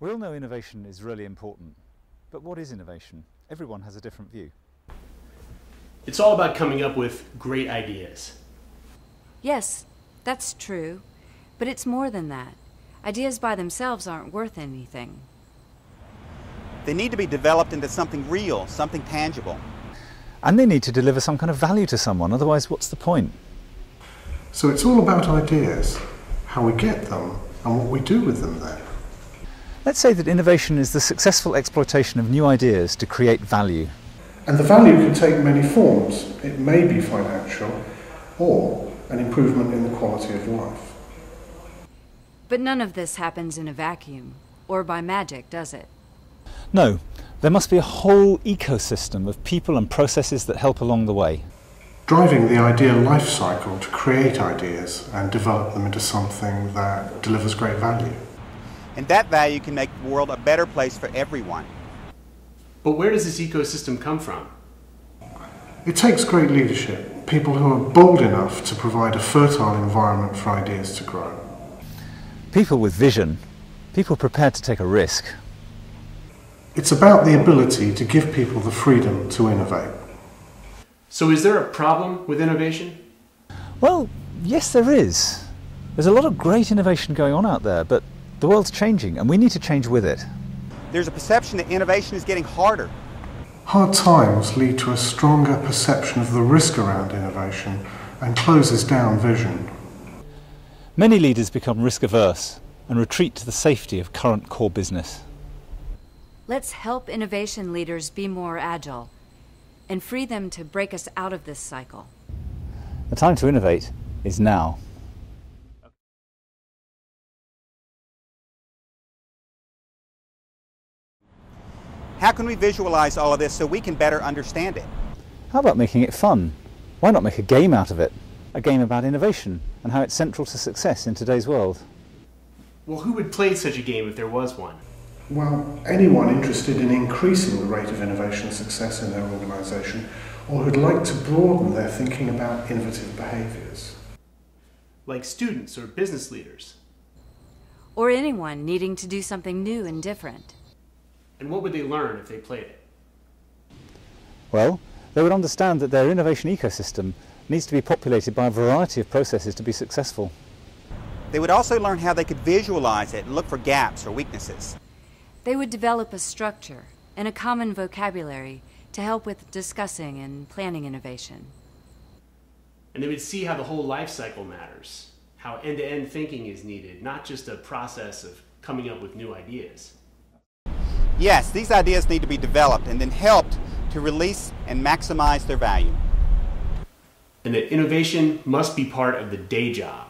We all know innovation is really important, but what is innovation? Everyone has a different view. It's all about coming up with great ideas. Yes, that's true. But it's more than that. Ideas by themselves aren't worth anything. They need to be developed into something real, something tangible. And they need to deliver some kind of value to someone, otherwise, what's the point? So it's all about ideas, how we get them, and what we do with them then. Let's say that innovation is the successful exploitation of new ideas to create value. And the value can take many forms. It may be financial or an improvement in the quality of life. But none of this happens in a vacuum, or by magic, does it? No, there must be a whole ecosystem of people and processes that help along the way. Driving the ideal life cycle to create ideas and develop them into something that delivers great value. And that value can make the world a better place for everyone. But where does this ecosystem come from? It takes great leadership, people who are bold enough to provide a fertile environment for ideas to grow. People with vision, people prepared to take a risk. It's about the ability to give people the freedom to innovate. So, is there a problem with innovation? Well, yes, there is. There's a lot of great innovation going on out there, but the world's changing and we need to change with it. There's a perception that innovation is getting harder. Hard times lead to a stronger perception of the risk around innovation and closes down vision. Many leaders become risk averse and retreat to the safety of current core business. Let's help innovation leaders be more agile and free them to break us out of this cycle. The time to innovate is now. How can we visualize all of this so we can better understand it? How about making it fun? Why not make a game out of it? A game about innovation and how it's central to success in today's world. Well, who would play such a game if there was one? Well, anyone interested in increasing the rate of innovation and success in their organisation or who'd like to broaden their thinking about innovative behaviours. Like students or business leaders? Or anyone needing to do something new and different. And what would they learn if they played it? Well, they would understand that their innovation ecosystem needs to be populated by a variety of processes to be successful. They would also learn how they could visualize it and look for gaps or weaknesses. They would develop a structure and a common vocabulary to help with discussing and planning innovation. And they would see how the whole life cycle matters, how end to end thinking is needed, not just a process of coming up with new ideas. Yes, these ideas need to be developed and then helped to release and maximize their value. And that innovation must be part of the day job.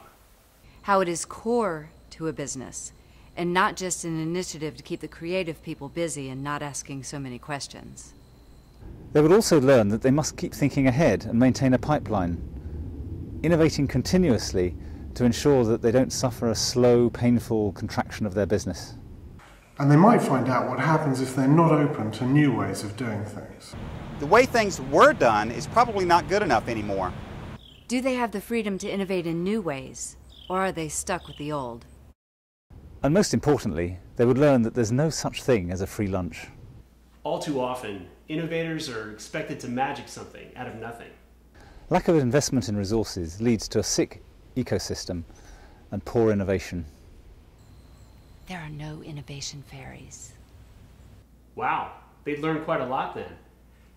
How it is core to a business and not just an initiative to keep the creative people busy and not asking so many questions. They would also learn that they must keep thinking ahead and maintain a pipeline, innovating continuously to ensure that they don't suffer a slow, painful contraction of their business. And they might find out what happens if they're not open to new ways of doing things. The way things were done is probably not good enough anymore. Do they have the freedom to innovate in new ways, or are they stuck with the old? And most importantly, they would learn that there's no such thing as a free lunch. All too often, innovators are expected to magic something out of nothing. Lack of investment in resources leads to a sick ecosystem and poor innovation. There are no innovation fairies. Wow, they'd learn quite a lot then.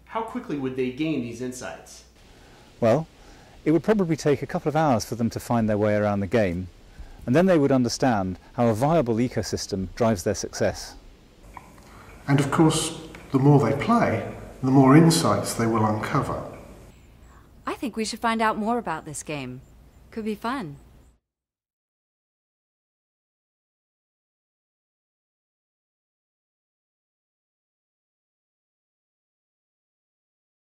How quickly would they gain these insights? Well, it would probably take a couple of hours for them to find their way around the game, and then they would understand how a viable ecosystem drives their success. And of course, the more they play, the more insights they will uncover. I think we should find out more about this game. Could be fun.